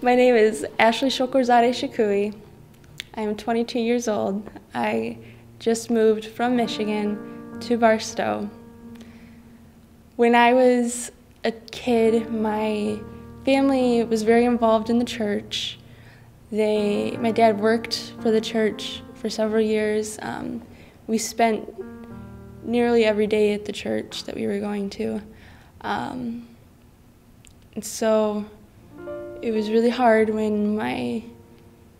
My name is Ashleigh Shokorzadeh Shakui. I am 22 years old. I just moved from Michigan to Barstow. When I was a kid, my family was very involved in the church. They, my dad worked for the church for several years. Um, we spent nearly every day at the church that we were going to. Um, and so it was really hard when my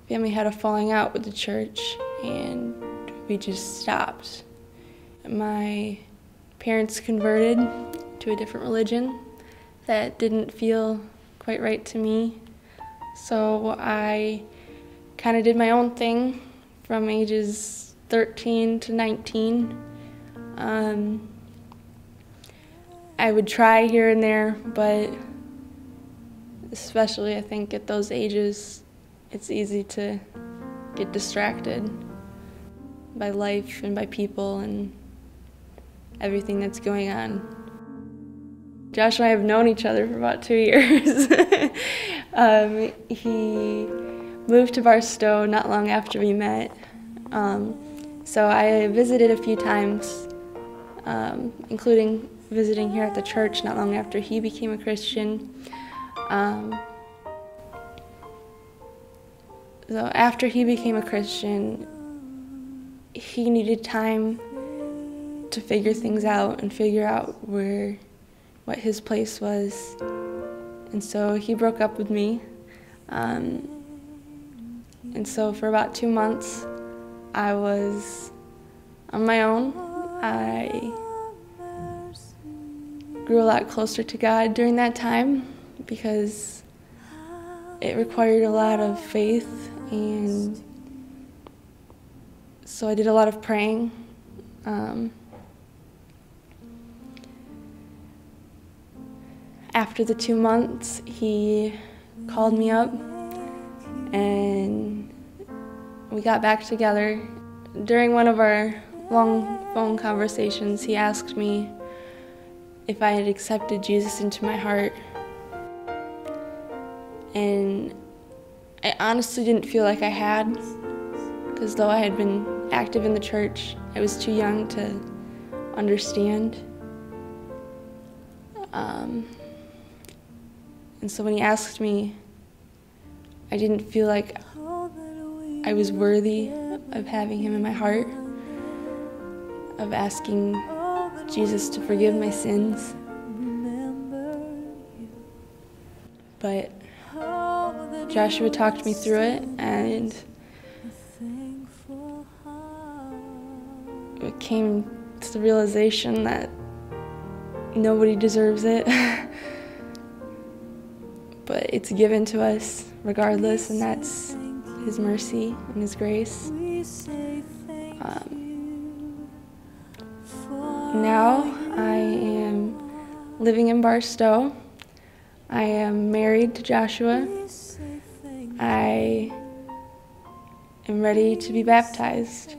family had a falling out with the church and we just stopped. My parents converted to a different religion that didn't feel quite right to me. So I kind of did my own thing from ages 13 to 19. Um, I would try here and there, but especially I think at those ages, it's easy to get distracted by life and by people and everything that's going on. Josh and I have known each other for about two years. um, he moved to Barstow not long after we met. Um, so I visited a few times, um, including visiting here at the church not long after he became a Christian. Um, so after he became a Christian, he needed time to figure things out and figure out where what his place was. And so he broke up with me. Um, and so for about two months, I was on my own. I grew a lot closer to God during that time because it required a lot of faith and so I did a lot of praying. Um, after the two months, he called me up and we got back together. During one of our long phone conversations, he asked me if I had accepted Jesus into my heart. And I honestly didn't feel like I had, because though I had been active in the church, I was too young to understand. Um, and so when he asked me, I didn't feel like I was worthy of having him in my heart, of asking Jesus to forgive my sins. But Joshua talked me through it and it came to the realization that nobody deserves it. but it's given to us regardless, and that's His mercy and His grace. Um, now I am living in Barstow. I am married to Joshua. I am ready to be baptized.